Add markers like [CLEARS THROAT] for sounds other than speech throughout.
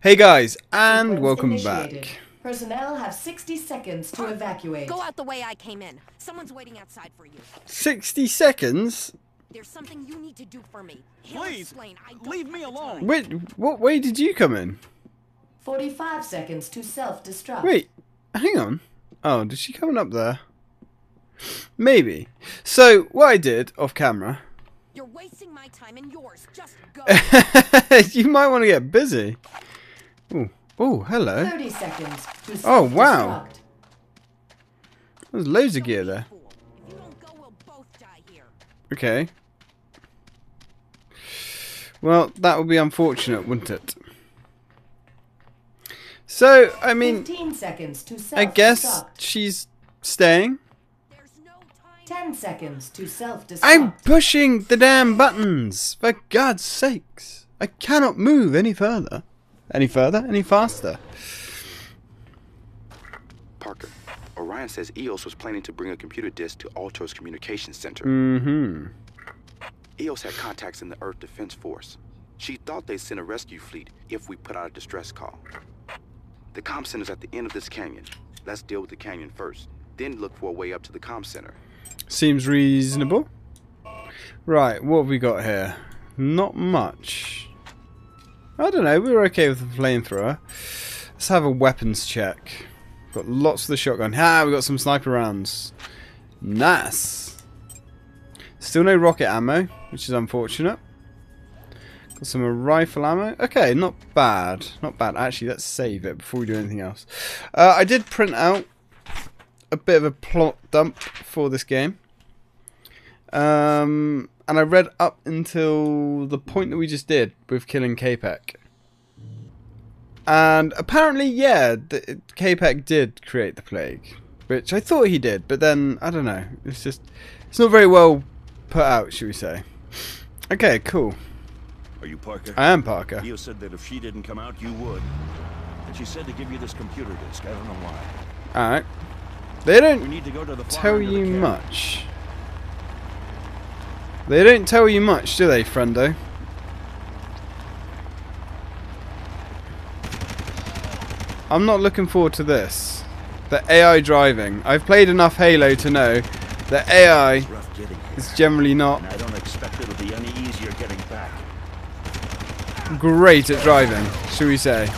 Hey guys, and Sequence welcome initiated. back. Personnel have 60 seconds to evacuate. Go out the way I came in. Someone's waiting outside for you. 60 seconds? There's something you need to do for me. He'll Please, explain. I leave me have the time. alone. Wait, what way did you come in? 45 seconds to self-destruct. Wait, hang on. Oh, did she come up there? Maybe. So, what I did off camera, [LAUGHS] You're wasting my time and yours. Just go. [LAUGHS] you might want to get busy. Oh, oh, hello. 30 seconds. Oh, wow. There's loads of gear Don't be a there. fool. If you don't go, we'll both die here. Okay. Well, that would be unfortunate, wouldn't it? So, I mean, seconds to I guess she's staying. No. 10 seconds to self-destruct. I'm pushing the damn buttons! For God's sakes! I cannot move any further. Any further? Any faster? Parker, Orion says EOS was planning to bring a computer disk to Ultor Communications Center. Mm-hmm. EOS had contacts in the Earth Defense Force. She thought they'd send a rescue fleet if we put out a distress call. The comm center's at the end of this canyon. Let's deal with the canyon first, then look for a way up to the comm center. Seems reasonable. Right, what have we got here? Not much. I don't know, we were okay with the flamethrower. Let's have a weapons check. Got lots of the shotgun. Ah, we got some sniper rounds. Nice. Still no rocket ammo, which is unfortunate. Got some rifle ammo. Okay, not bad. Not bad. Actually, let's save it before we do anything else. Uh, I did print out a bit of a plot dump for this game. Um, and I read up until the point that we just did with killing Capek. And apparently, yeah, the, Capek did create the plague, which I thought he did, but then I don't know. It's just it's not very well put out, should we say? Okay, cool. Are you Parker? I am Parker. Leo said that if she didn't come out, you would. And she said to give you this computer disk. I don't know why. All right. They don't need to go to the tell you much. They don't tell you much, do they, friendo? I'm not looking forward to this. The AI driving. I've played enough Halo to know that AI It's rough getting here. is generally not I don't expect it'll be any easier getting back. great at driving, shall we say.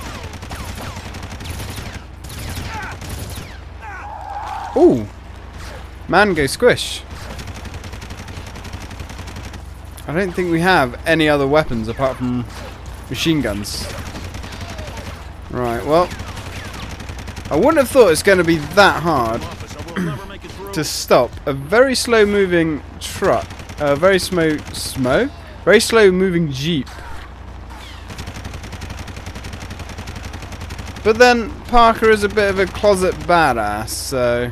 Ooh. Man, go squish. I don't think we have any other weapons apart from machine guns. Right, well. I wouldn't have thought it's going to be that hard to stop a very slow moving truck. A very slow, smo? Very slow moving jeep. But then Parker is a bit of a closet badass, so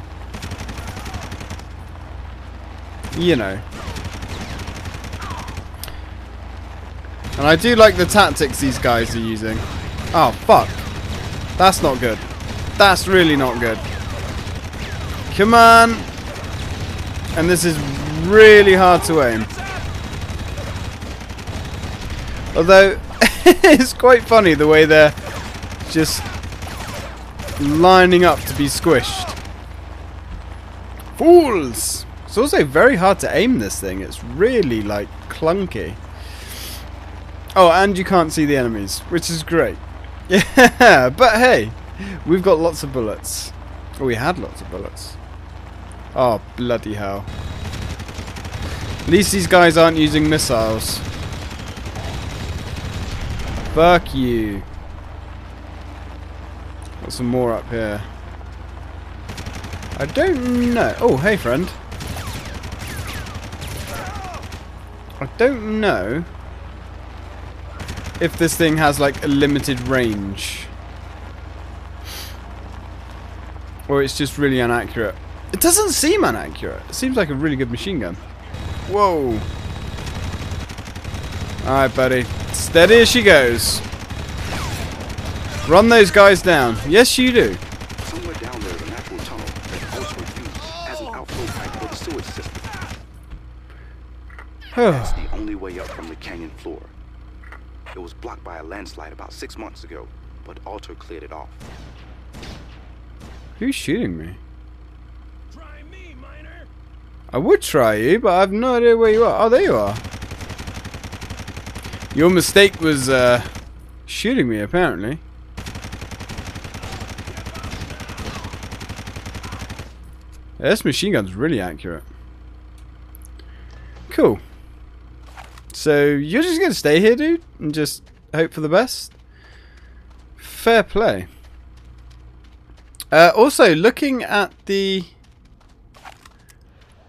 you know. And I do like the tactics these guys are using. Oh fuck. That's not good. That's really not good. Come on. And this is really hard to aim. Although, [LAUGHS] it's quite funny the way they're just lining up to be squished. Fools! It's also very hard to aim this thing. It's really, like, clunky. Oh, and you can't see the enemies, which is great. [LAUGHS] Yeah, but hey, we've got lots of bullets. Oh, we had lots of bullets. Oh, bloody hell. At least these guys aren't using missiles. Fuck you. Got some more up here. I don't know. Oh, hey, friend. I don't know if this thing has like a limited range. Or it's just really inaccurate. It doesn't seem inaccurate. It seems like a really good machine gun. Whoa. Alright, buddy. Steady as she goes. Run those guys down. Yes, you do. Somewhere down there is a natural tunnel that's also used as an outflow pipe for the sewage system. That's the only way up from the canyon floor. It was blocked by a landslide about six months ago, but Ultor cleared it off. Who's shooting me? Try me, miner. I would try you, but I have no idea where you are. Oh, there you are. Your mistake was uh, shooting me, apparently. Yeah, this machine gun's really accurate. Cool. So, you're just going to stay here, dude? And just hope for the best? Fair play. Uh, also, looking at the...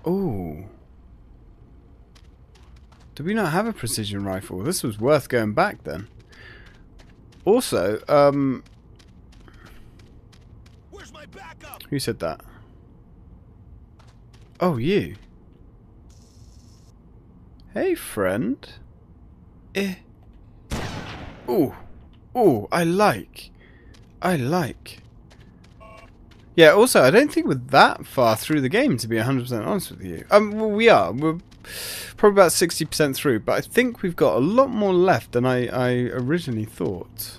Oh. Do we not have a precision rifle? This was worth going back then. Also, um, Where's my backup? who said that? Oh, you. Hey, friend. Eh. Ooh. Ooh, I like. I like. Yeah, also, I don't think we're that far through the game, to be 100% honest with you. Um, well, we are. We're probably about 60% through, but I think we've got a lot more left than I, I originally thought.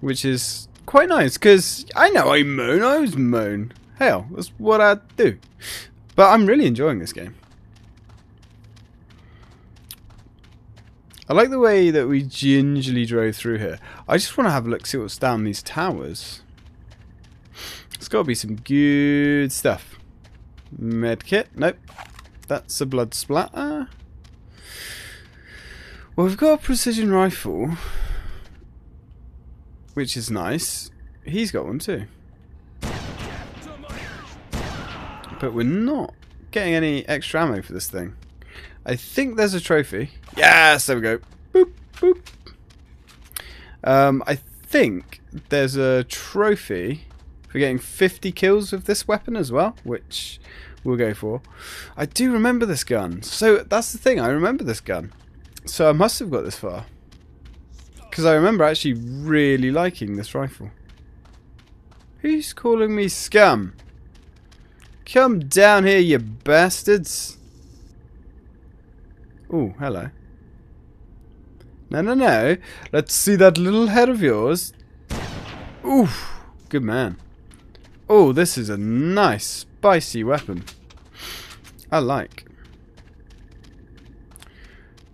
Which is quite nice, because I know I moan. I always moan. Hell, that's what I do. But I'm really enjoying this game. I like the way that we gingerly drove through here. I just want to have a look, see what's down these towers. It's got to be some good stuff. Medkit? Nope. That's a blood splatter. Well, we've got a precision rifle. Which is nice. He's got one too. But we're not getting any extra ammo for this thing. I think there's a trophy. Yes, there we go. Boop, boop. Um, I think there's a trophy for getting 50 kills with this weapon as well, which we'll go for. I do remember this gun. So that's the thing, I remember this gun. So I must have got this far. Because I remember actually really liking this rifle. Who's calling me scum? Come down here, you bastards. Oh, hello. No, no, no. Let's see that little head of yours. Oof. Good man. Oh, this is a nice, spicy weapon. I like.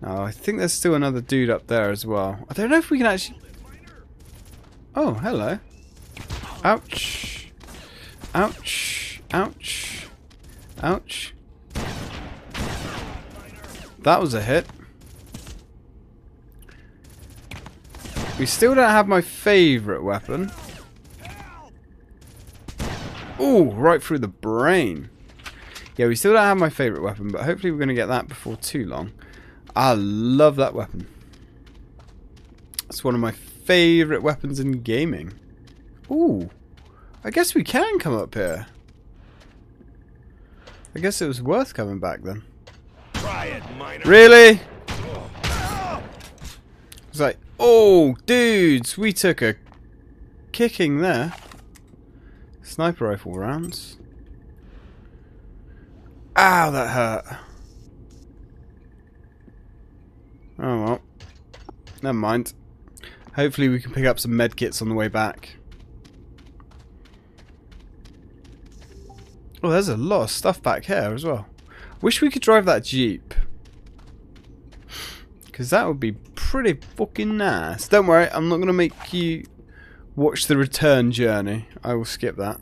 Now, I think there's still another dude up there as well. I don't know if we can actually... Oh, hello. Ouch. Ouch. Ouch. Ouch. That was a hit. We still don't have my favourite weapon. Ooh, right through the brain. Yeah, we still don't have my favourite weapon, but hopefully we're going to get that before too long. I love that weapon. It's one of my favourite weapons in gaming. Ooh, I guess we can come up here. I guess it was worth coming back then. Really? It's like, oh, dudes, we took a kicking there. Sniper rifle rounds. Ow, that hurt. Oh well. Never mind. Hopefully we can pick up some medkits on the way back. Oh, there's a lot of stuff back here as well. Wish we could drive that Jeep. Because that would be pretty fucking nice. Don't worry, I'm not going to make you watch the return journey. I will skip that.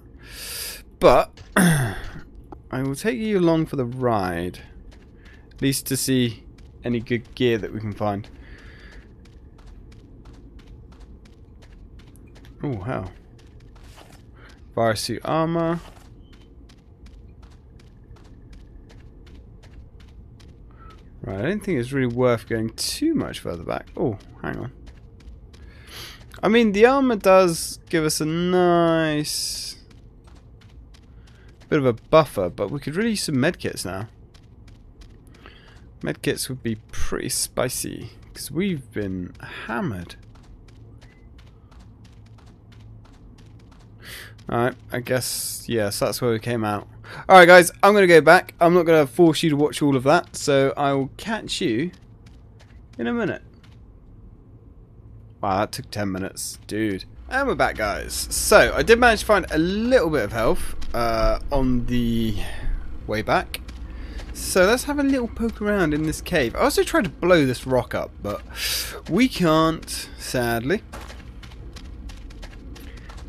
But, [CLEARS THROAT] I will take you along for the ride. At least to see any good gear that we can find. Oh, hell. Virus suit armor. Right, I don't think it's really worth going too much further back. Oh, hang on. I mean, the armor does give us a nice bit of a buffer, but we could really use some medkits now. Medkits would be pretty spicy, because we've been hammered. Alright, I guess, yes, that's where we came out. Alright guys, I'm going to go back. I'm not going to force you to watch all of that, so I will catch you in a minute. Wow, that took 10 minutes. Dude. And we're back, guys. So, I did manage to find a little bit of health uh, on the way back. So, let's have a little poke around in this cave. I also tried to blow this rock up, but we can't, sadly.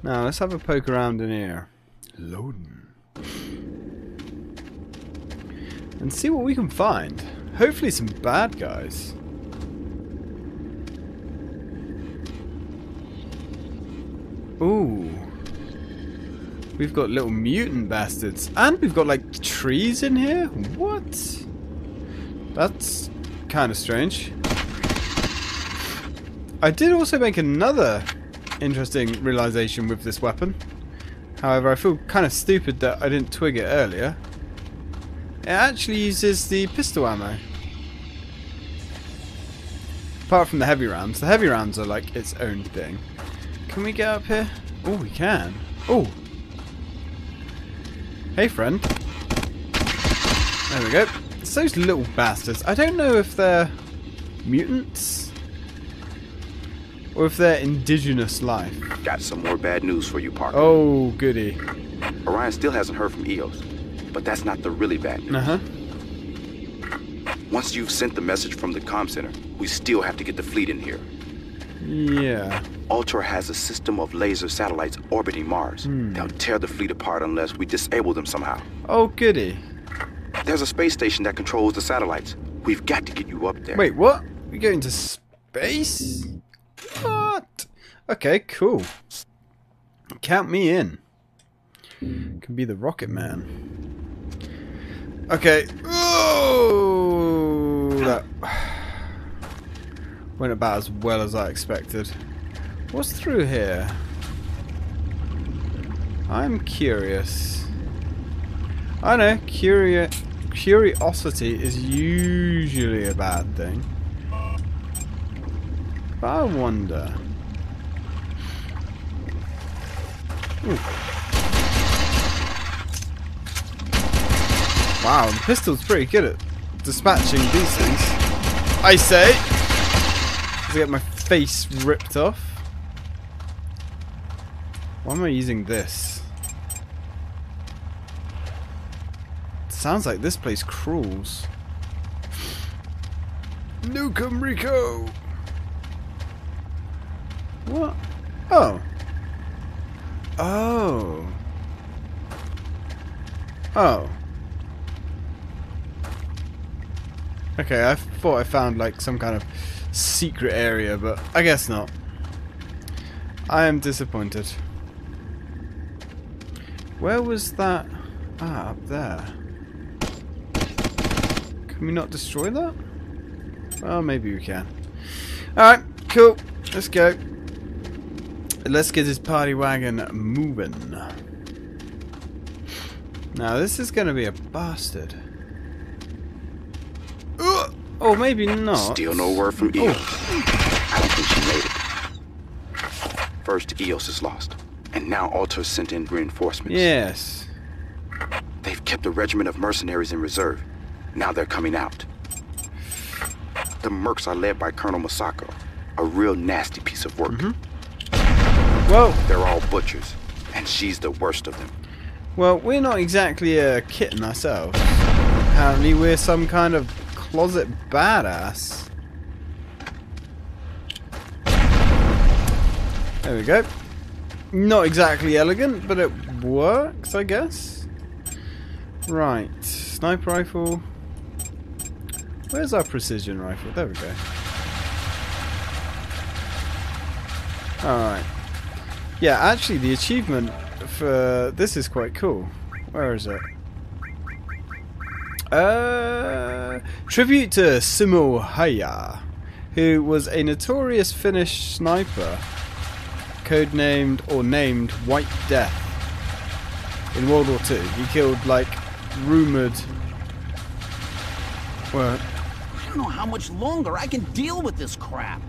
Now, let's have a poke around in here. Loading. And see what we can find. Hopefully some bad guys. Ooh. We've got little mutant bastards. And we've got like trees in here? What? That's kind of strange. I did also make another interesting realization with this weapon. However, I feel kind of stupid that I didn't twig it earlier. It actually uses the pistol ammo. Apart from the heavy rounds. The heavy rounds are like its own thing. Can we get up here? Oh, we can. Oh. Hey, friend. There we go. It's those little bastards. I don't know if they're mutants or if they're indigenous life. Got some more bad news for you, Parker. Oh, goody. Orion still hasn't heard from EOS, but that's not the really bad news. Uh huh. Once you've sent the message from the comm center, we still have to get the fleet in here. Yeah. Ultor has a system of laser satellites orbiting Mars. They'll tear the fleet apart unless we disable them somehow. Oh, goody. There's a space station that controls the satellites. We've got to get you up there. Wait, what? We're going to space? What? Okay, cool. Count me in. Can be the Rocket Man. Okay. Oh, that [SIGHS] went about as well as I expected. What's through here? I'm curious. I know, curio curiosity is usually a bad thing. I wonder. Ooh. Wow, the pistol's pretty good at dispatching these things. I say! I get my face ripped off. Why am I using this? Sounds like this place crawls. Nukem Rico! What? Oh. Oh. Oh. Okay, I thought I found like some kind of secret area, but I guess not. I am disappointed. Where was that? Ah, up there. Can we not destroy that? Well, maybe we can. Alright, cool. Let's go. Let's get this party wagon moving. Now, this is going to be a bastard. Ugh! Or maybe not. Still no word from EOS. Oh. I don't think she made it. First, EOS is lost. And now Ultor sent in reinforcements. Yes. They've kept a regiment of mercenaries in reserve. Now they're coming out. The mercs are led by Colonel Masako. A real nasty piece of work. Mm-hmm. Well, They're all butchers. And she's the worst of them. well, we're not exactly a kitten ourselves. Apparently, we're some kind of closet badass. There we go. Not exactly elegant, but it works, I guess. Right, sniper rifle. Where's our precision rifle? There we go. Alright. Yeah, actually, the achievement for this is quite cool. Where is it? Uh, tribute to Simo Häyhä, who was a notorious Finnish sniper, codenamed or named White Death in World War II, He killed like rumored. Well, I don't know how much longer I can deal with this crap.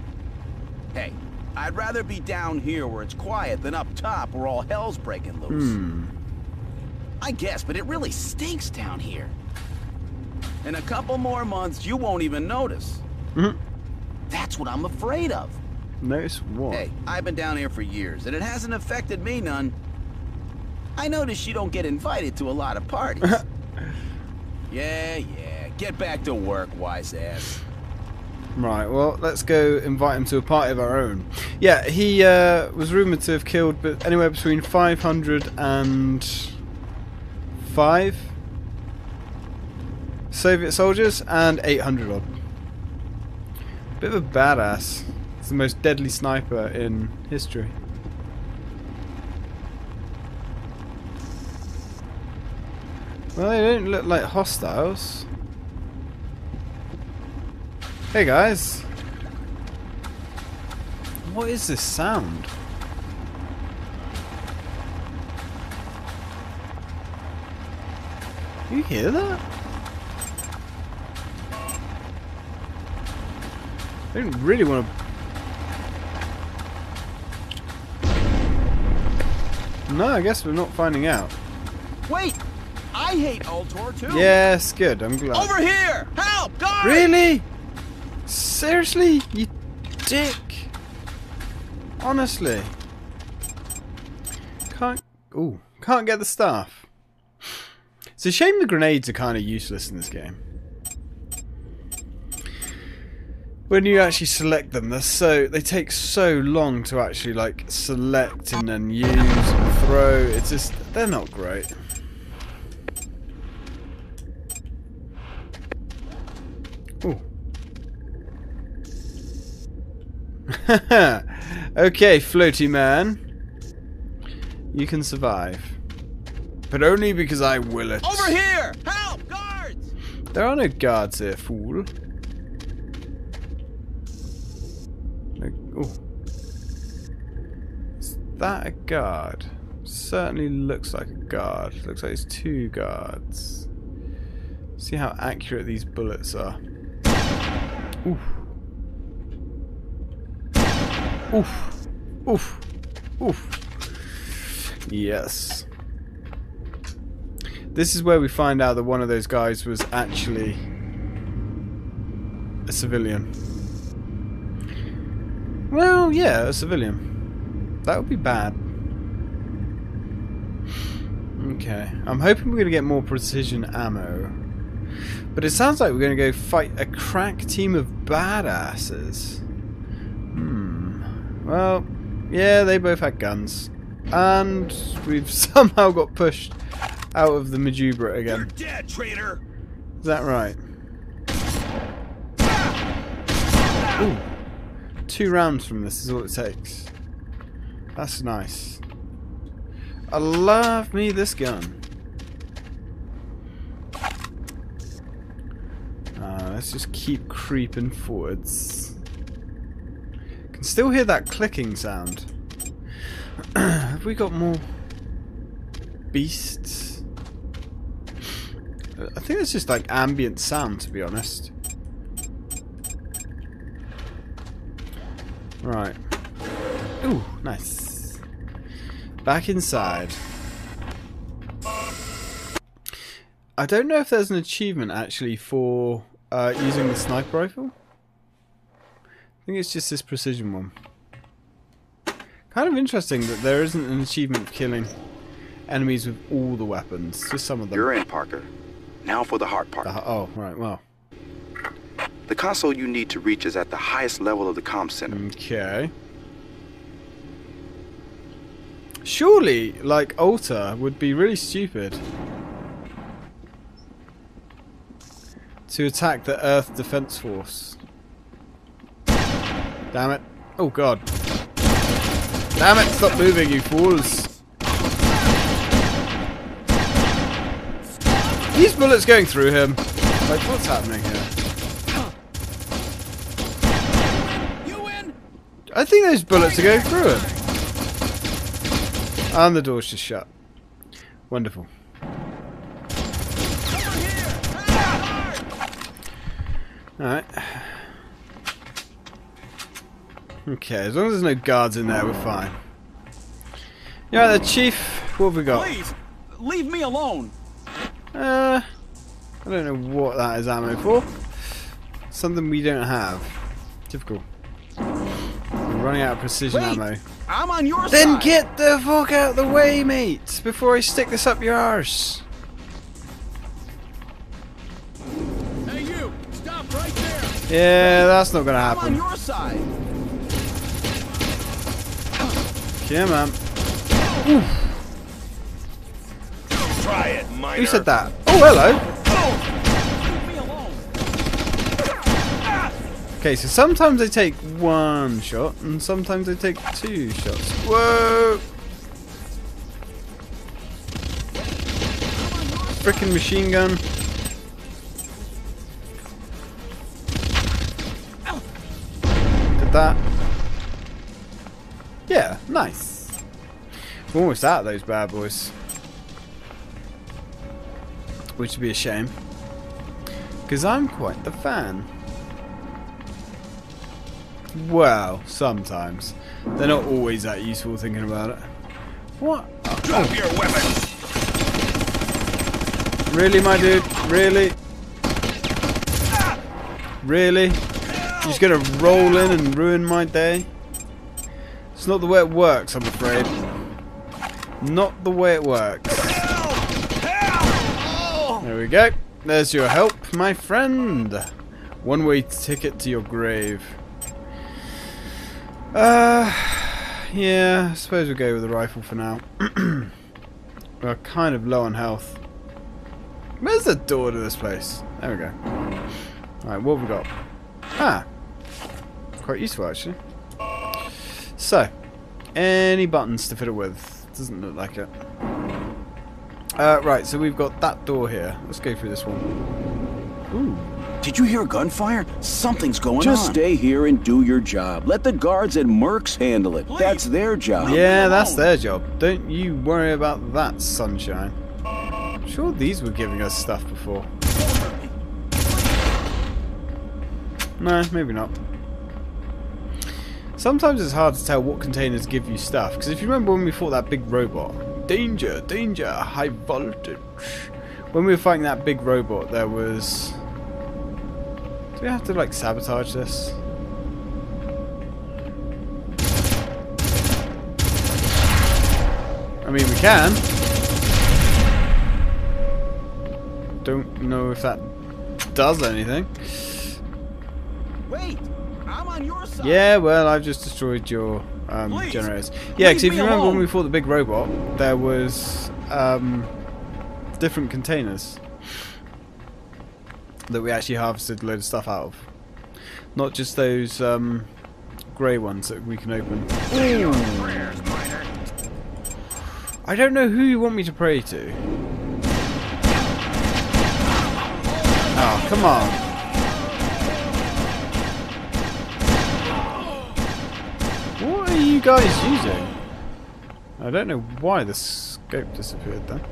Hey, I'd rather be down here where it's quiet than up top where all hell's breaking loose. hmm. I guess, but it really stinks down here. In a couple more months, you won't even notice. Mhm. That's what I'm afraid of. Notice what? Hey, I've been down here for years, and it hasn't affected me none. I notice you don't get invited to a lot of parties. [LAUGHS] yeah, yeah. Get back to work, wise ass. Right, well, let's go invite him to a party of our own. Yeah, he uh, was rumoured to have killed but anywhere between 500 and 5 Soviet soldiers and 800 odd. Bit of a badass. He's the most deadly sniper in history. Well, they don't look like hostiles. Hey guys. What is this sound? You hear that? I don't really want to... No, I guess we're not finding out. Wait! I hate Ultor too! Yes, good, I'm glad. Over here! Help! Guard! Really? Seriously? You dick. Honestly. Can't... Ooh. Can't get the staff. It's a shame the grenades are kind of useless in this game. When you actually select them, they're so they take so long to actually like select and then use and throw. It's just they're not great. Ooh. [LAUGHS] okay, floaty man. You can survive. But only because I will it. Over here! Help! Guards! There are no guards here, fool. No, oh. Is that a guard? Certainly looks like a guard. Looks like it's two guards. See how accurate these bullets are. Oof. Oof. Oof. Oof. Yes. This is where we find out that one of those guys was actually a civilian. Well, yeah, a civilian. That would be bad. Okay. I'm hoping we're going to get more precision ammo. But it sounds like we're going to go fight a crack team of badasses. Hmm. Well, yeah, they both had guns. And we've [LAUGHS] somehow got pushed out of the Majubra You're again. dead, traitor! Is that right? Ooh. Two rounds from this is all it takes. That's nice. I love me this gun. Uh, let's just keep creeping forwards. Can still hear that clicking sound. [CLEARS THROAT] Have we got more beasts? I think it's just like ambient sound, to be honest. Right. Ooh, nice. Back inside. I don't know if there's an achievement actually for uh, using the sniper rifle. I think it's just this precision one. Kind of interesting that there isn't an achievement for killing enemies with all the weapons, just some of them. You're in, Parker. Now for the hard part. The- oh, right, well. The console you need to reach is at the highest level of the comm center. Okay. Surely, like, Ultor would be really stupid to attack the Earth Defense Force. Damn it. Oh, God. Damn it, stop moving, you fools. These bullets going through him. Like, what's happening here? You in? I think those bullets are going through him. And the door's just shut. Wonderful. Over here! Help! Alright. Okay, as long as there's no guards in there, we're fine. Yeah, the chief, what have we got? Please, leave me alone. Uh, I don't know what that is ammo for. Something we don't have. Typical. we're running out of precision Wait, ammo. I'm on your Then side. get the fuck out of the way, mate, before I stick this up your arse. Hey, you! Stop right there! Yeah, that's not gonna happen. I'm on your side. Come on. Try it, minor. Who said that? Oh, hello. Leave me alone. Okay, so sometimes they take one shot, and sometimes they take two shots. Whoa! Frickin' machine gun. Did that. We're almost out of those bad boys. Which would be a shame. Because I'm quite the fan. Well, sometimes. They're not always that useful thinking about it. What? Drop your weapons. Really, my dude? Really? Really? You're just gonna roll in and ruin my day? It's not the way it works, I'm afraid. Not the way it works. There we go. There's your help, my friend. One way ticket to your grave. Uh, yeah, I suppose we'll go with the rifle for now. [CLEARS THROAT] We're kind of low on health. Where's the door to this place? There we go. Alright, what have we got? Ah! Quite useful actually. So, any buttons to fit it with? Doesn't look like it. Uh, right, so we've got that door here. Let's go through this one. Ooh. Did you hear gunfire? Something's going Just on. Just stay here and do your job. Let the guards and mercs handle it. That's their job. Yeah, that's their job. Don't you worry about that, sunshine. Sure, these were giving us stuff before. No, maybe not. Sometimes it's hard to tell what containers give you stuff, because if you remember when we fought that big robot, danger, danger, high voltage. When we were fighting that big robot, there was. Do we have to like sabotage this? I mean, we can. Don't know if that does anything. Wait! I'm on your side. Yeah, well, I've just destroyed your um, Please, generators. Yeah, because if you remember when we fought the big robot, there was um, different containers that we actually harvested a load of stuff out of. Not just those um, grey ones that we can open. I don't know who you want me to pray to. Oh, come on. Guys using? I don't know why the scope disappeared then. Are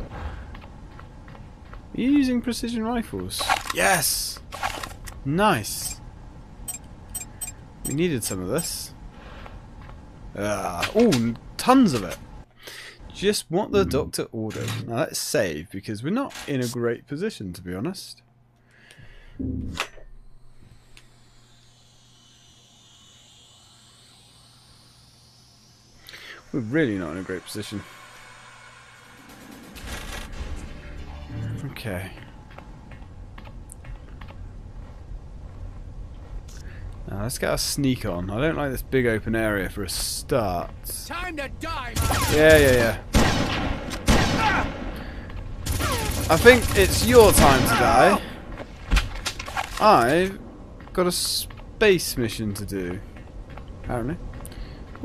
you using precision rifles? Yes! Nice! We needed some of this. Ah, oh, tons of it! Just what the doctor ordered. Now let's save because we're not in a great position to be honest. We're really not in a great position. Okay. Now let's get our sneak on. I don't like this big open area for a start. Time to die, Yeah, yeah, yeah. I think it's your time to die. I've got a space mission to do. Apparently.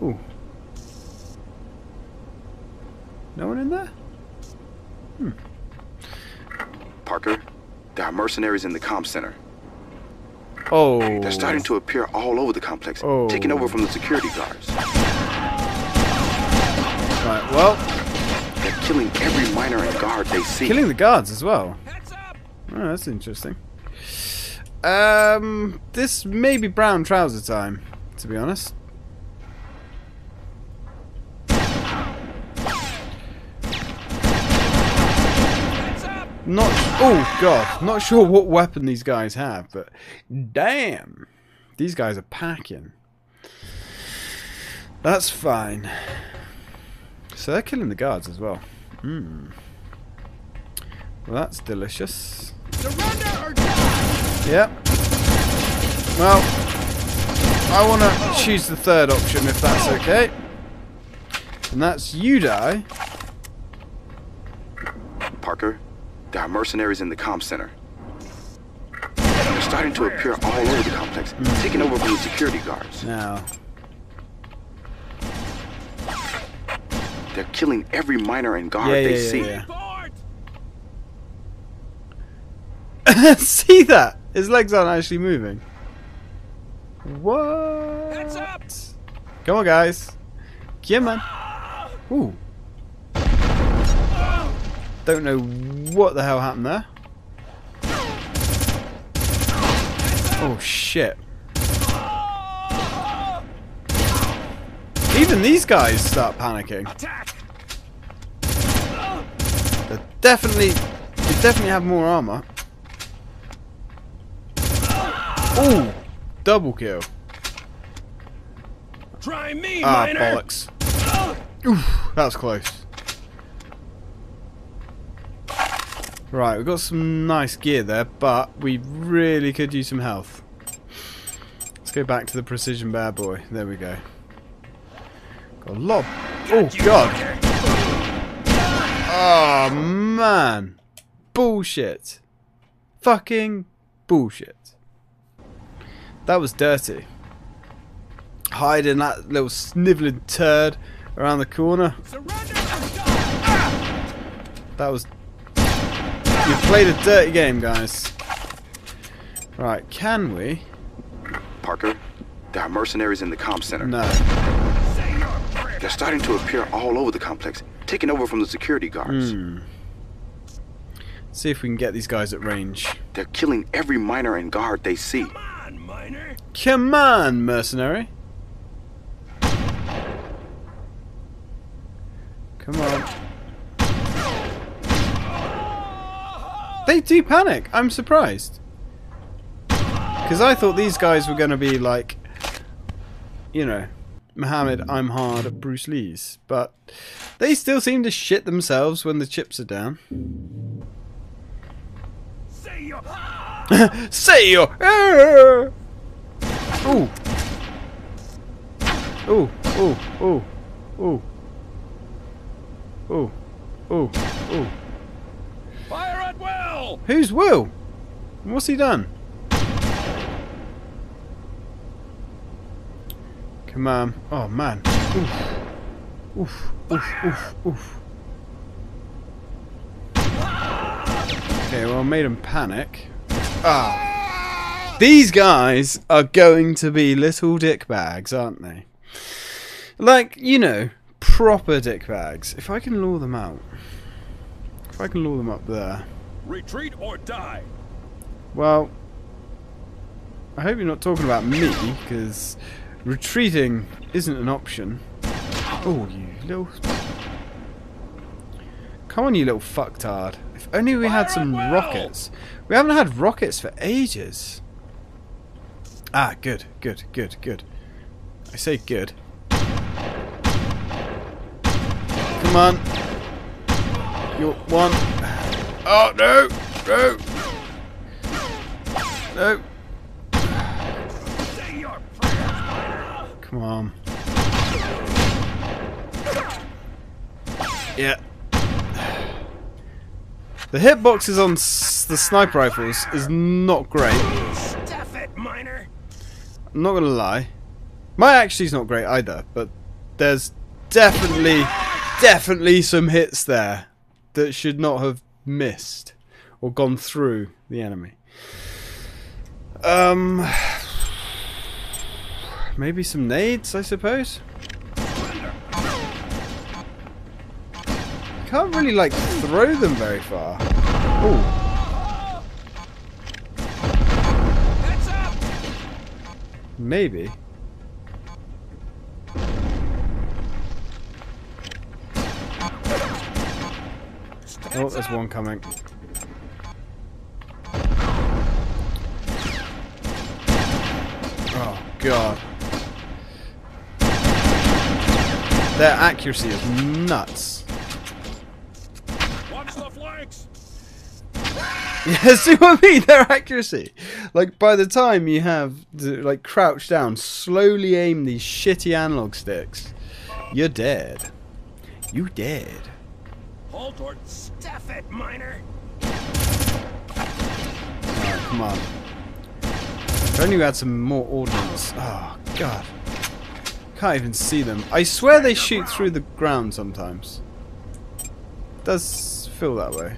Ooh. No one in there? Hmm. Parker, there are mercenaries in the comm center. Oh. They're starting to appear all over the complex, Oh. taking over from the security guards. Right, well, They're killing every miner and guard they see. killing the guards as well. Heads up! Oh, that's interesting. Um, this may be brown trouser time, to be honest. Not. Oh god, not sure what weapon these guys have, but damn, these guys are packing. That's fine. So they're killing the guards as well. Hmm. Well, that's delicious. Surrender or die! Yep. Well, I want to choose the third option if that's okay. And that's you die. Parker, there are mercenaries in the comm center. They're starting to appear all over the complex, taking over from the security guards. Now, They're killing every miner and guard Yeah, they yeah, see. yeah, Board! [LAUGHS] see that? His legs aren't actually moving. What? Heads up! Come on, guys. Come on. Ooh. Don't know what the hell happened there. Oh shit. Even these guys start panicking. They definitely, they definitely have more armor. Ooh, double kill. Try me, Ah, bollocks. Oof, that was close. Right, we've got some nice gear there, but we really could use some health. Let's go back to the precision bad boy. There we go. Got a lot. Oh god. Oh man. Bullshit. Fucking bullshit. That was dirty. Hiding that little snivelling turd around the corner. Die! Ah! That was. You played a dirty game, guys. Right, can we? Parker, there are mercenaries in the comm center. No. Say your prayer! They're starting to appear all over the complex, taking over from the security guards. Hmm. See if we can get these guys at range. They're killing every miner and guard they see. Come on, miner! Come on, mercenary. Come on. They do panic. I'm surprised. Because I thought these guys were going to be like, you know, Muhammad, I'm hard at Bruce Lee's. But they still seem to shit themselves when the chips are down. Say your... [LAUGHS] Say your. Ooh. Ooh, ooh, ooh, ooh. Ooh, ooh, ooh. At! Who's Will? What's he done? Come on. Oh, man. Oof. Oof, oof, oof, oof. Okay, well, I made him panic. Ah. These guys are going to be little dick bags, aren't they? Like, you know, proper dick bags. If I can lure them out. If I can lure them up there. Retreat or die! Well, I hope you're not talking about me, because retreating isn't an option. Oh, you little... Come on, you little fucktard. If only we had some Fire at will! rockets. We haven't had rockets for ages. Ah, good, good, good, good. I say good. Come on. You one. Oh, no! No! No! Say your prayers, miner! Come on. Yeah. The hitboxes on s the sniper rifles is not great. It! I'm not gonna lie. My actually's not great either, but there's definitely, definitely some hits there that should not have missed or gone through the enemy. Um, maybe some nades, I suppose. Can't really like throw them very far. Oh, up! maybe. Oh, there's one coming. Oh, God. Their accuracy is nuts. Watch the flanks! [LAUGHS] Yeah, see what I mean? Their accuracy. Like, by the time you have to, like, crouch down, slowly aim these shitty analog sticks, you're dead. You dead. Or stuff it, miner! Come on. If only we had some more ordnance. Oh, God. Can't even see them. I swear they shoot through the ground sometimes. Does feel that way.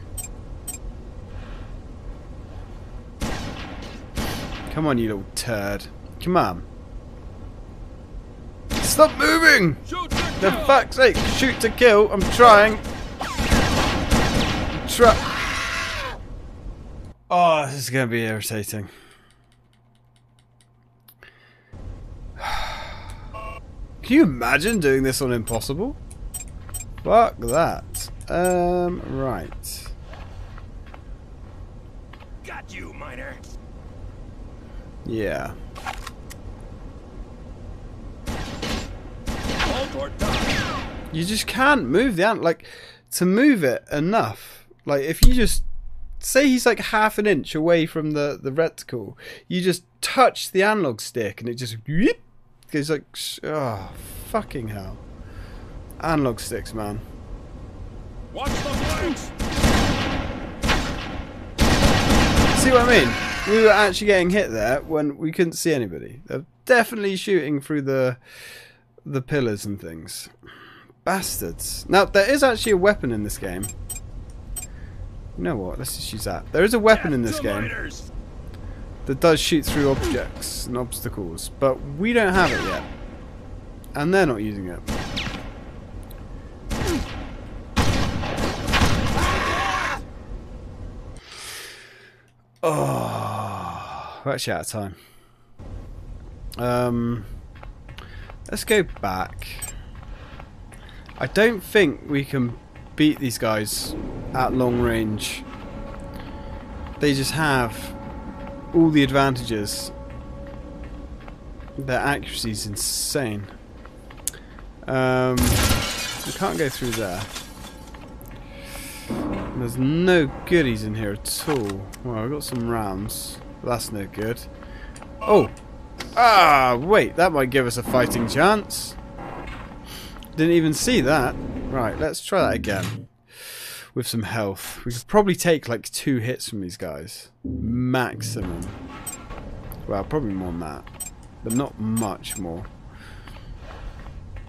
Come on, you little turd. Come on. Stop moving! The For fuck's sake, shoot to kill. I'm trying. Oh, this is going to be irritating. Can you imagine doing this on Impossible? Fuck that. Um, right. Got you, miner! Yeah. Halt or die! You just can't move the ant. Like, to move it enough. Like, if you just. Say he's like half an inch away from the, the reticle. You just touch the analog stick and it just. Whoop, goes like. Oh, fucking hell. Analog sticks, man. Watch the flanks! See what I mean? We were actually getting hit there when we couldn't see anybody. They're definitely shooting through the the pillars and things. Bastards. Now there is actually a weapon in this game. You know what? Let's just use that. There is a weapon in this game that does shoot through objects and obstacles, but we don't have it yet. And they're not using it. Oh, we're actually out of time. Um, let's go back. I don't think we can beat these guys at long range. They just have all the advantages. Their accuracy is insane. Um, we can't go through there. There's no goodies in here at all. Well, I've got some rounds. That's no good. Oh! Ah, wait, that might give us a fighting chance. Didn't even see that. Right, let's try that again. With some health. We could probably take like two hits from these guys. Maximum. Well, probably more than that. But not much more.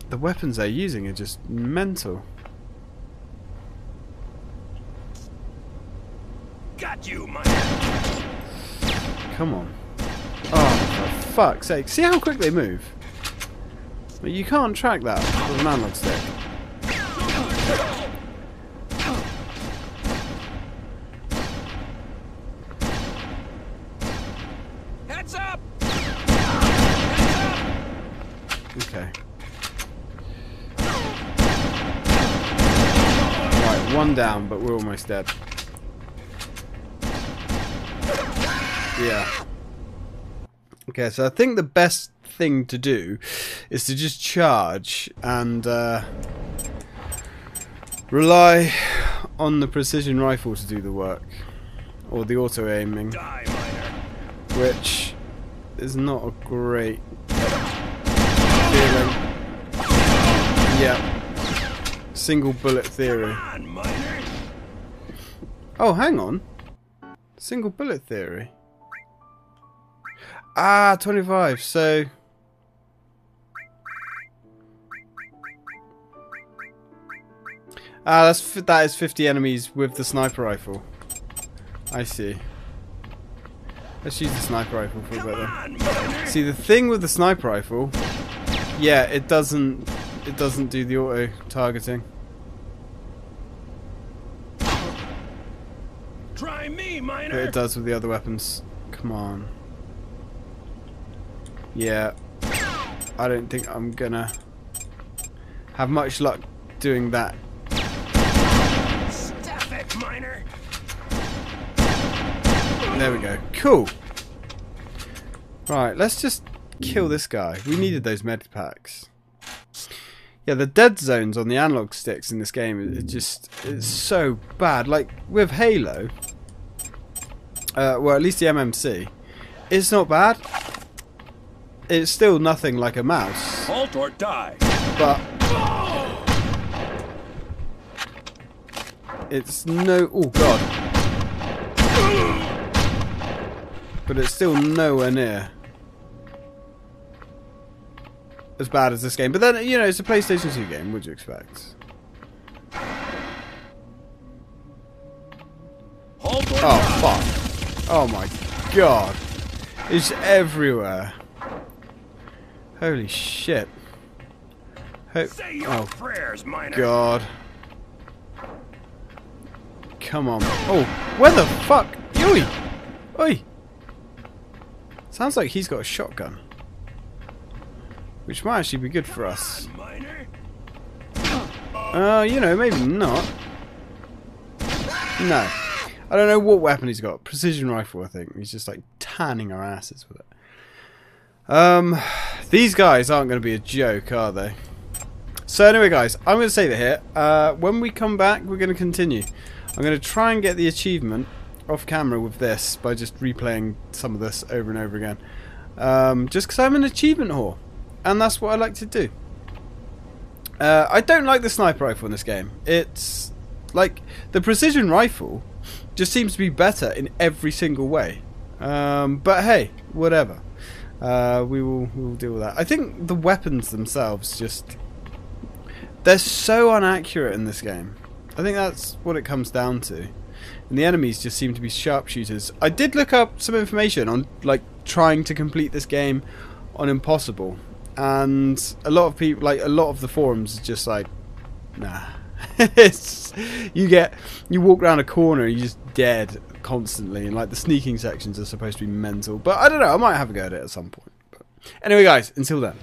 The weapons they're using are just mental. Got you, miner! Come on. Oh, for fuck's sake. See how quick they move? But you can't track that with an analog stick. Heads up! Okay. Right, one down, but we're almost dead. Yeah. Okay, so I think the best thing to do is to just charge and uh, rely on the precision rifle to do the work. Or the auto aiming, which is not a great feeling. Yeah. Single bullet theory. Oh, hang on. Single bullet theory. Ah, 25. So. Ah, that's that is 50 enemies with the sniper rifle. I see. Let's use the sniper rifle for a bit then. See, the thing with the sniper rifle, yeah, it doesn't it doesn't do the auto targeting. Try me, But miner! it does with the other weapons. Come on. Yeah. I don't think I'm gonna have much luck doing that. Miner! There we go. Cool. Right, let's just kill this guy. We needed those med packs. Yeah, the dead zones on the analog sticks in this game are just it's so bad. Like with Halo, uh, well at least the MCC, it's not bad. It's still nothing like a mouse, Halt or die. but it's no. Oh god! But it's still nowhere near as bad as this game. But then you know it's a PlayStation 2 game. Would you expect? Oh fuck! Oh my god! It's everywhere. Holy shit! Ho- oh god! Come on! Oh, where the fuck? Oi! Oi! Sounds like he's got a shotgun, which might actually be good for us. Uh, you know, maybe not. No. I don't know what weapon he's got. Precision rifle, I think. He's just like tanning our asses with it. Um, these guys aren't going to be a joke, are they? So anyway, guys, I'm going to save it here. Uh, when we come back, we're going to continue. I'm going to try and get the achievement off camera with this by just replaying some of this over and over again. Um, just because I'm an achievement whore. And that's what I like to do. Uh, I don't like the sniper rifle in this game. It's like the precision rifle just seems to be better in every single way. Um, but hey, whatever. Uh, we will we will deal with that. I think the weapons themselves just they're so inaccurate in this game. I think that's what it comes down to. And the enemies just seem to be sharpshooters. I did look up some information on like trying to complete this game on impossible, and a lot of people, like a lot of the forums, just like, nah. [LAUGHS] it's, you get you walk around a corner, and you're just dead constantly, and like the sneaking sections are supposed to be mental. But I don't know. I might have a go at it at some point. But anyway, guys, until then.